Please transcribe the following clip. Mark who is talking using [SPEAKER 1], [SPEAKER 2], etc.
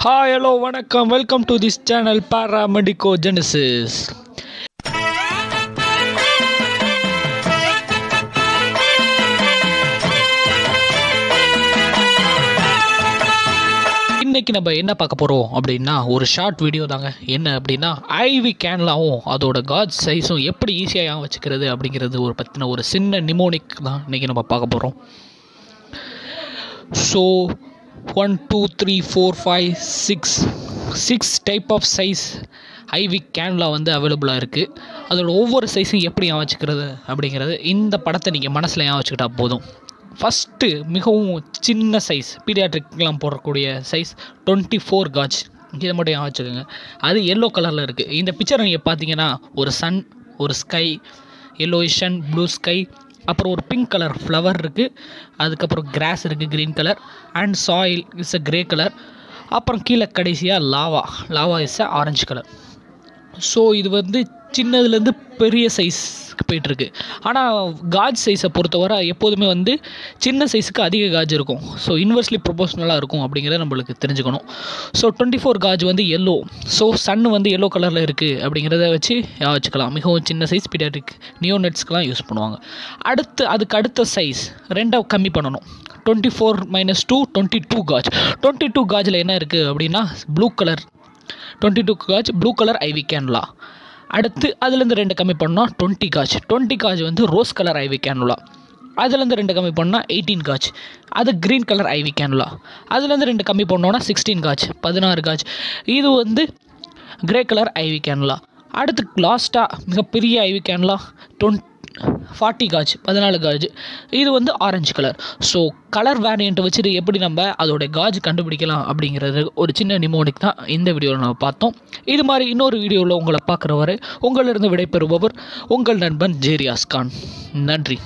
[SPEAKER 1] Hi hello வணக்கம். Welcome to this channel paramedico genesis இன்றைக்கி நம்ம என்ன பார்க்க போகிறோம் அப்படின்னா ஒரு ஷார்ட் வீடியோ தாங்க. என்ன அப்படின்னா ஐவி கேன்லாவும் அதோட காட் சைஸும் எப்படி ஈஸியாக வச்சுக்கிறது அப்படிங்கிறது ஒரு பற்றின ஒரு சின்ன நிமோனிக் தான் இன்றைக்கி நம்ம பார்க்க போகிறோம் so one two three four five six six type of size IV cannula வந்து அவைலபிளாக இருக்குது அதோட ஒவ்வொரு சைஸும் எப்படி ஏன் வச்சுக்கிறது அப்படிங்கிறது இந்த படத்தை நீங்கள் மனசில் ஏன் வச்சுக்கிட்டா போதும்? ஃபஸ்ட்டு மிகவும் சின்ன சைஸ் பீடியாட்ரிக்லாம் போடக்கூடிய சைஸ் டுவெண்ட்டி ஃபோர் காஜ் இதை மட்டும் ஏன் வச்சுக்கோங்க? அது எல்லோ கலரில் இருக்குது இந்த பிக்சர் நீங்கள் பார்த்தீங்கன்னா ஒரு சன் ஒரு ஸ்கை எல்லோயிஷன் ப்ளூ ஸ்கை அப்புறம் ஒரு பிங்க் கலர் ஃப்ளவர் இருக்குது அதுக்கப்புறம் கிராஸ் இருக்குது green colour and soil is a grey colour அப்புறம் கீழே கடைசியாக lava lava is a orange colour so இது வந்து சின்னதுலேருந்து பெரிய சைஸ்க்கு போயிட்டுருக்கு. ஆனால் காஜ் சைஸை பொறுத்தவரை எப்போதுமே வந்து சின்ன சைஸுக்கு அதிக காஜ் இருக்கும். ஸோ இன்வெர்ஸ்லி ப்ரொபோஷனலாக இருக்கும் அப்படிங்கிறத நம்மளுக்கு தெரிஞ்சுக்கணும். ஸோ டுவெண்ட்டி ஃபோர் காஜ் வந்து எல்லோ ஸோ சன் வந்து எல்லோ கலரில் இருக்குது அப்படிங்கிறத வச்சு வச்சுக்கலாம். மிகவும் சின்ன சைஸ் பீடியாட்ரிக் நியோநெட்ஸ்க்கெலாம் யூஸ் பண்ணுவாங்க. அடுத்து அதுக்கு அடுத்த சைஸ் ரெண்டை கம்மி பண்ணணும். Twenty four minus two twenty two gauge twenty two காஜில் என்ன இருக்குது அப்படின்னா blue colour twenty two gauge blue colour IV cannula அடுத்து அதுலேருந்து ரெண்டு கம்மி பண்ணால் டுவெண்ட்டி காஜ் டுவெண்ட்டி காஜ் வந்து ரோஸ் கலர் ஐவி கேனுலா அதுலேருந்து ரெண்டு கம்மி பண்ணால் எயிட்டீன் காஜ் அது க்ரீன் கலர் ஐவி கேனுலா அதுலேருந்து ரெண்டு கம்மி பண்ணோன்னா சிக்ஸ்டீன் காஜ் பதினாறு காஜ் இது வந்து கிரே கலர் ஐவி கேனுலா அடுத்து லாஸ்ட்டாக மிகப்பெரிய IV cannula twenty forty gauge பதினாலு காஜ். இது வந்து ஆரஞ்சு கலர். ஸோ கலர் வேரியண்ட்டை வச்சுட்டு எப்படி நம்ம அதோடைய காஜ் கண்டுபிடிக்கலாம் அப்படிங்கிறது ஒரு சின்ன நிமோனிக் தான் இந்த வீடியோவில் நம்ம பார்த்தோம். இது மாதிரி இன்னொரு வீடியோவில் உங்களை பார்க்குற வரை உங்களிருந்து விடைபெறுபவர் உங்கள் நண்பன் ஜேரியாஸ்கான் நன்றி.